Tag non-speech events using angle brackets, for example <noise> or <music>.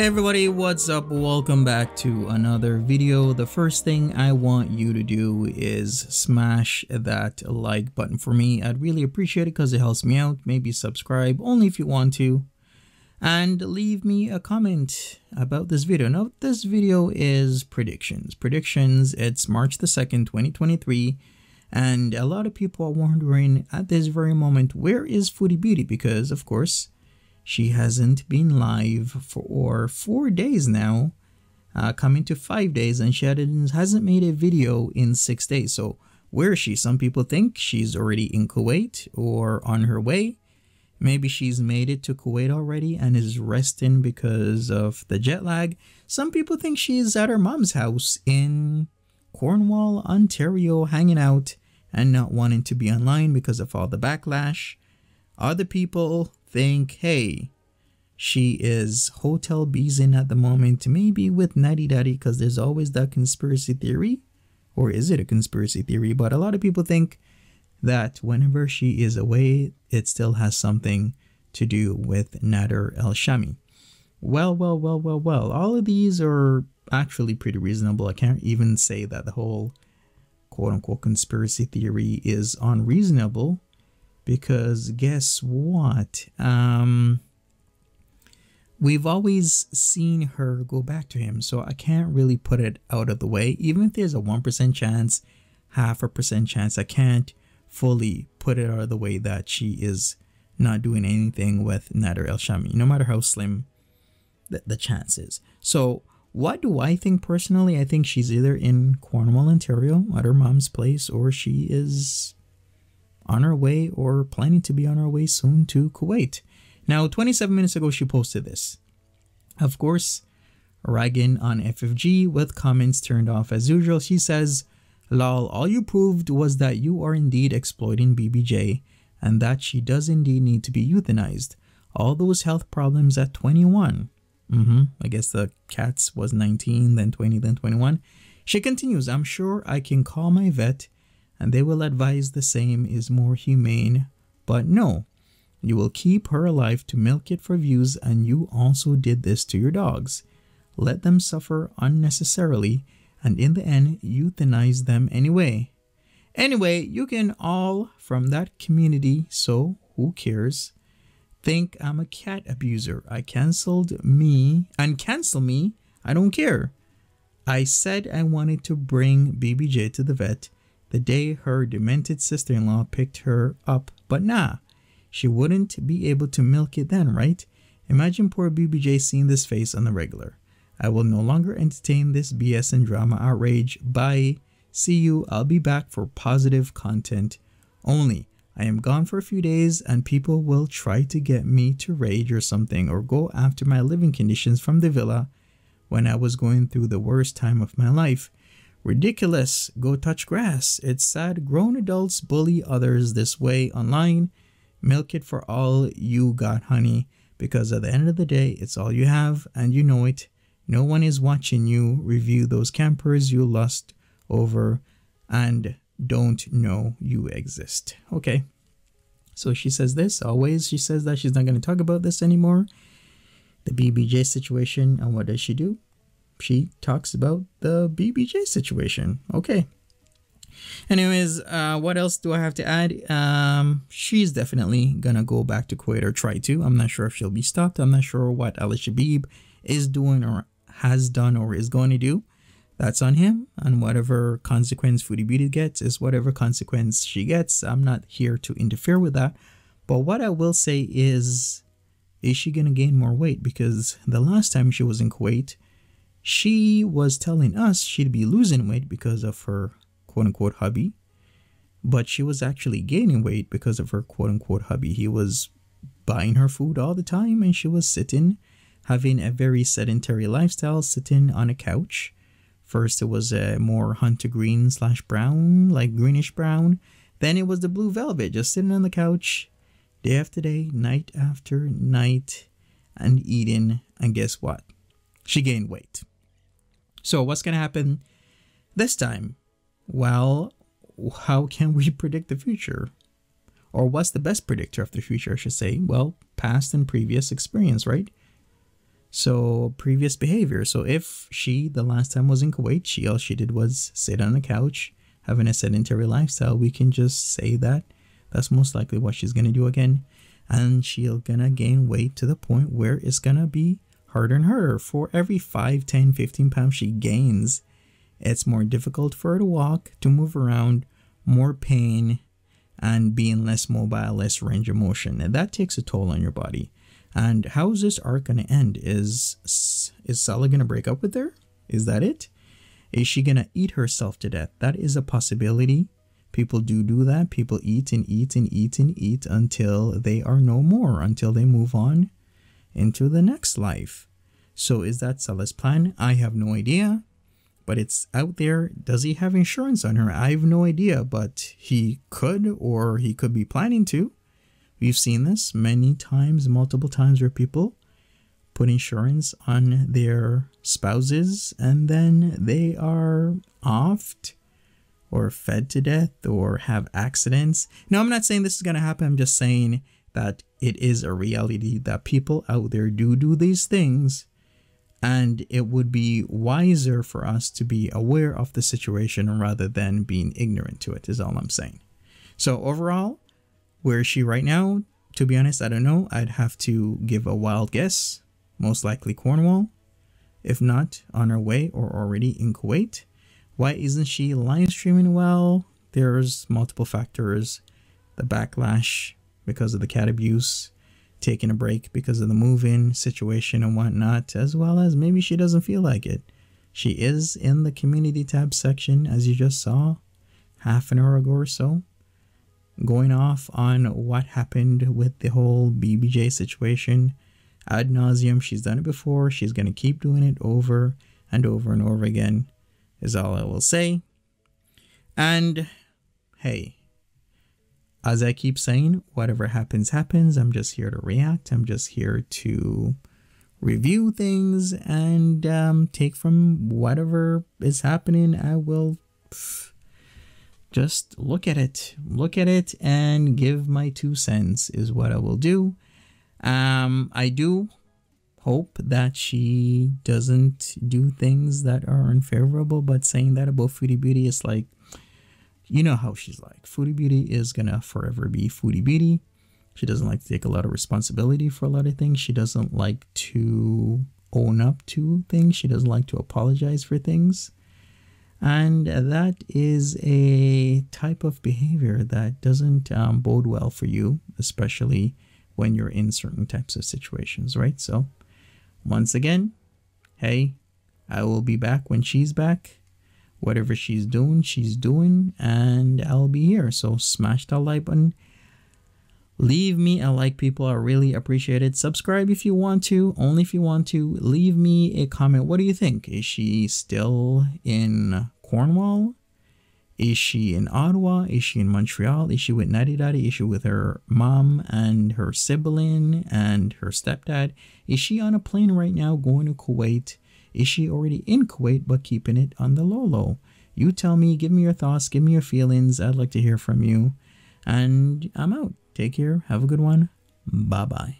Hey everybody, what's up? Welcome back to another video. The first thing I want you to do is smash that like button for me. I'd really appreciate it because it helps me out. Maybe subscribe only if you want to. And leave me a comment about this video. Now, this video is predictions. Predictions, it's March the 2nd, 2023. And a lot of people are wondering at this very moment, where is Foodie Beauty? Because, of course, she hasn't been live for four days now, uh, coming to five days, and she hasn't made a video in six days. So where is she? Some people think she's already in Kuwait or on her way. Maybe she's made it to Kuwait already and is resting because of the jet lag. Some people think she's at her mom's house in Cornwall, Ontario, hanging out and not wanting to be online because of all the backlash. Other people think, hey, she is hotel beezing at the moment, maybe with Natty Daddy, because there's always that conspiracy theory. Or is it a conspiracy theory? But a lot of people think that whenever she is away, it still has something to do with Nader El Shami. Well, well, well, well, well. All of these are actually pretty reasonable. I can't even say that the whole quote unquote conspiracy theory is unreasonable because guess what? Um, we've always seen her go back to him, so I can't really put it out of the way. Even if there's a 1% chance, half a percent chance, I can't fully put it out of the way that she is not doing anything with Nader El Shami, no matter how slim the, the chance is. So, what do I think personally? I think she's either in Cornwall, Ontario at her mom's place, or she is on her way or planning to be on her way soon to Kuwait. Now, 27 minutes ago, she posted this. Of course, Reagan on FFG with comments turned off as usual. She says, Lol, all you proved was that you are indeed exploiting BBJ and that she does indeed need to be euthanized. All those health problems at 21. Mm-hmm. I guess the cats was 19, then 20, then 21. She continues, I'm sure I can call my vet and they will advise the same is more humane. But no, you will keep her alive to milk it for views, and you also did this to your dogs. Let them suffer unnecessarily, and in the end, euthanize them anyway. Anyway, you can all from that community, so who cares? Think I'm a cat abuser. I cancelled me and cancel me. I don't care. I said I wanted to bring BBJ to the vet the day her demented sister in law picked her up, but nah, she wouldn't be able to milk it then, right? Imagine poor BBJ seeing this face on the regular. I will no longer entertain this BS and drama outrage. Bye. See you. I'll be back for positive content only. I am gone for a few days and people will try to get me to rage or something or go after my living conditions from the villa when I was going through the worst time of my life. Ridiculous. Go touch grass. It's sad grown adults bully others this way online. Milk it for all you got, honey, because at the end of the day, it's all you have and you know it. No one is watching you review those campers you lust over and don't know you exist. Okay. So she says this always. She says that she's not going to talk about this anymore. The BBJ situation. And what does she do? She talks about the BBJ situation. Okay. Anyways, uh, what else do I have to add? Um, she's definitely gonna go back to Kuwait or try to. I'm not sure if she'll be stopped. I'm not sure what Ali Shabib is doing or has done or is going to do. That's on him. And whatever consequence Foodie Beauty gets is whatever consequence she gets. I'm not here to interfere with that. But what I will say is, is she gonna gain more weight? Because the last time she was in Kuwait, she was telling us she'd be losing weight because of her quote unquote hubby, but she was actually gaining weight because of her quote unquote hubby. He was buying her food all the time and she was sitting, having a very sedentary lifestyle, sitting on a couch. First, it was a more hunter green slash brown, like greenish brown. Then it was the blue velvet, just sitting on the couch day after day, night after night, and eating. And guess what? She gained weight. So what's going to happen this time? Well, how can we <laughs> predict the future? Or what's the best predictor of the future, I should say? Well, past and previous experience, right? So previous behavior. So if she the last time was in Kuwait, she all she did was sit on the couch, having a sedentary lifestyle, we can just say that that's most likely what she's gonna do again. And she'll gonna gain weight to the point where it's gonna be harder and harder. For every 5, 10, 15 pounds she gains, it's more difficult for her to walk, to move around, more pain, and being less mobile, less range of motion. And that takes a toll on your body. And how is this arc going to end? Is is Salah going to break up with her? Is that it? Is she going to eat herself to death? That is a possibility. People do do that. People eat and eat and eat and eat until they are no more, until they move on into the next life. So is that Salah's plan? I have no idea. But it's out there. Does he have insurance on her? I have no idea, but he could or he could be planning to. We've seen this many times, multiple times, where people put insurance on their spouses and then they are offed or fed to death or have accidents. Now, I'm not saying this is going to happen. I'm just saying that it is a reality that people out there do do these things. And it would be wiser for us to be aware of the situation rather than being ignorant to it, is all I'm saying. So, overall, where is she right now? To be honest, I don't know. I'd have to give a wild guess. Most likely Cornwall. If not, on her way or already in Kuwait. Why isn't she live streaming well? There's multiple factors. The backlash because of the cat abuse, taking a break because of the move-in situation and whatnot, as well as maybe she doesn't feel like it. She is in the community tab section, as you just saw, half an hour ago or so going off on what happened with the whole BBJ situation ad nauseum. She's done it before. She's going to keep doing it over and over and over again, is all I will say. And hey, as I keep saying, whatever happens, happens. I'm just here to react. I'm just here to review things and um, take from whatever is happening. I will. Just look at it look at it and give my two cents is what i will do um i do hope that she doesn't do things that are unfavorable but saying that about foodie beauty is like you know how she's like. Foodie beauty is gonna forever be foodie beauty. She doesn't like to take a lot of responsibility for a lot of things. She doesn't like to own up to things. She doesn't like to apologize for things. And that is a type of behavior that doesn't um, bode well for you, especially when you're in certain types of situations, right? So, once again, hey, I will be back when she's back. Whatever she's doing, she's doing, and I'll be here. So, smash that like button Leave me a like, people. I really appreciate it. Subscribe if you want to, only if you want to. Leave me a comment. What do you think? Is she still in Cornwall? Is she in Ottawa? Is she in Montreal? Is she with Natty Daddy? Is she with her mom and her sibling and her stepdad? Is she on a plane right now going to Kuwait? Is she already in Kuwait but keeping it on the low low? You tell me, give me your thoughts, give me your feelings. I'd like to hear from you. And I'm out. Take care. Have a good one. Bye bye.